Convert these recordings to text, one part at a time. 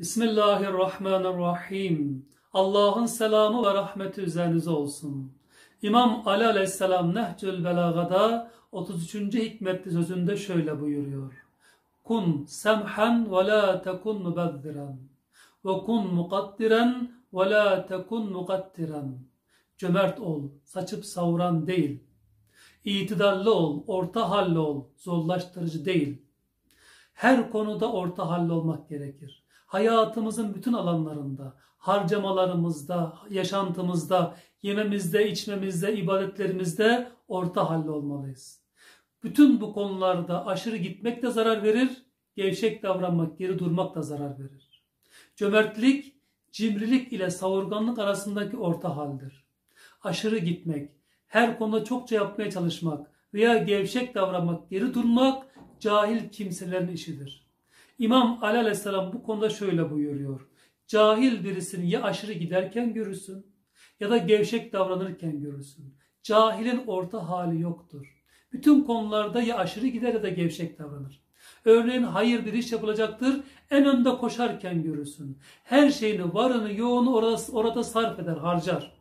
Bismillahirrahmanirrahim. Allah'ın selamı ve rahmeti üzerinize olsun. İmam Ali Aleyhisselam Nehcül Belaga'da 33. hikmetli sözünde şöyle buyuruyor. Kun semhan ve la tekun mubezziren ve kun mukaddiren ve la tekun mukaddiren. Cömert ol, saçıp savuran değil. İtidarlı ol, orta halli ol, zorlaştırıcı değil. Her konuda orta halli olmak gerekir hayatımızın bütün alanlarında, harcamalarımızda, yaşantımızda, yememizde, içmemizde, ibadetlerimizde orta halli olmalıyız. Bütün bu konularda aşırı gitmek de zarar verir, gevşek davranmak, geri durmak da zarar verir. Cömertlik, cimrilik ile savurganlık arasındaki orta haldir. Aşırı gitmek, her konuda çokça yapmaya çalışmak veya gevşek davranmak, geri durmak cahil kimselerin işidir. İmam Ali Aleyhisselam bu konuda şöyle buyuruyor. Cahil birisini ya aşırı giderken görürsün ya da gevşek davranırken görürsün. Cahilin orta hali yoktur. Bütün konularda ya aşırı gider ya da gevşek davranır. Örneğin hayır bir iş yapılacaktır. En önde koşarken görürsün. Her şeyini, varını, yoğunu orada, orada sarf eder, harcar.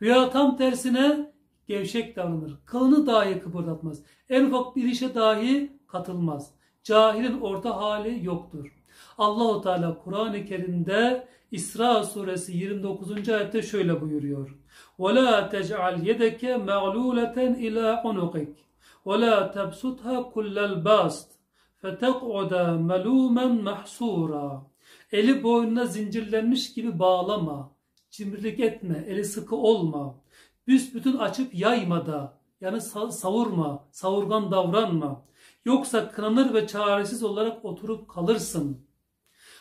Veya tam tersine gevşek davranır. Kılını dahi kıpırdatmaz. En ufak bir işe dahi katılmaz Cahilin orta hali yoktur. Allahu Teala Kur'an-ı Kerim'de İsra suresi 29. ayette şöyle buyuruyor. وَلَا تَجْعَلْ يَدَكَ مَغْلُولَةً إِلَى عُنُقِكَ وَلَا تَبْسُطْهَا كُلَّ الْبَاسْطِ فَتَقْعُدَ مَلُومًا مَحْسُورًا Eli boynuna zincirlenmiş gibi bağlama, cimrilik etme, eli sıkı olma, büsbütün açıp yayma da, yani savurma, savurgan davranma. Yoksa kınanır ve çaresiz olarak oturup kalırsın.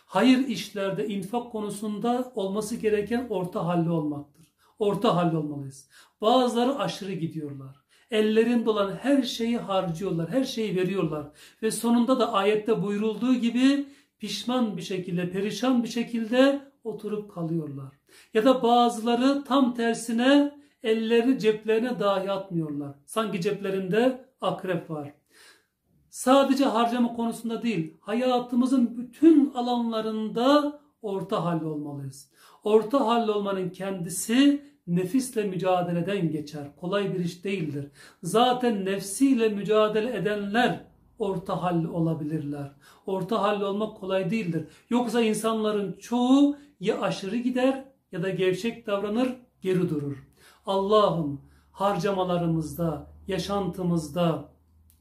Hayır işlerde infak konusunda olması gereken orta halli olmaktır. Orta halli olmalıyız. Bazıları aşırı gidiyorlar. Ellerinde olan her şeyi harcıyorlar, her şeyi veriyorlar. Ve sonunda da ayette buyurulduğu gibi pişman bir şekilde, perişan bir şekilde oturup kalıyorlar. Ya da bazıları tam tersine ellerini ceplerine dahi atmıyorlar. Sanki ceplerinde akrep var. Sadece harcama konusunda değil, hayatımızın bütün alanlarında orta halli olmalıyız. Orta halli olmanın kendisi nefisle mücadeleden geçer. Kolay bir iş değildir. Zaten nefsiyle mücadele edenler orta halli olabilirler. Orta halli olmak kolay değildir. Yoksa insanların çoğu ya aşırı gider ya da gevşek davranır, geri durur. Allah'ım harcamalarımızda, yaşantımızda,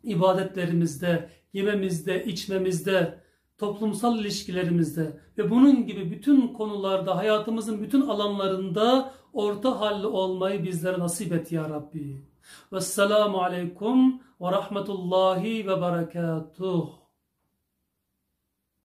ibadetlerimizde, yememizde, içmemizde, toplumsal ilişkilerimizde ve bunun gibi bütün konularda hayatımızın bütün alanlarında orta halli olmayı bizlere nasip et ya Rabbi. Vesselamu aleyküm ve rahmetullahi ve berekatuhu.